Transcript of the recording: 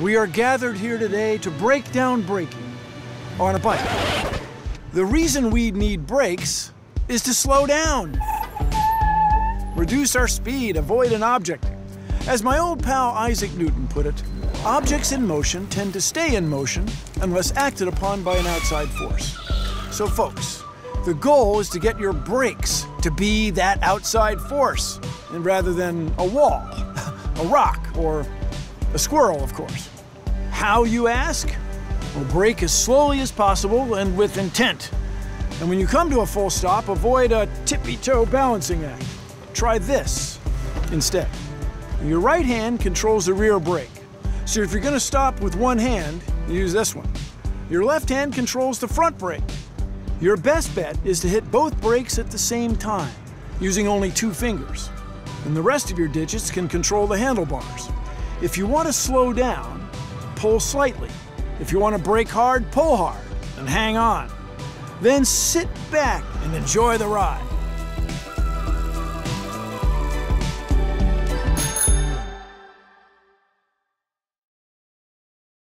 We are gathered here today to break down braking on a bike. The reason we need brakes is to slow down, reduce our speed, avoid an object. As my old pal Isaac Newton put it, objects in motion tend to stay in motion unless acted upon by an outside force. So, folks, the goal is to get your brakes to be that outside force, and rather than a wall, a rock, or a squirrel, of course. How, you ask? Well, brake as slowly as possible and with intent. And when you come to a full stop, avoid a tippy toe balancing act. Try this instead. Your right hand controls the rear brake. So if you're going to stop with one hand, use this one. Your left hand controls the front brake. Your best bet is to hit both brakes at the same time, using only two fingers. And the rest of your digits can control the handlebars. If you want to slow down, pull slightly. If you want to brake hard, pull hard and hang on. Then sit back and enjoy the ride.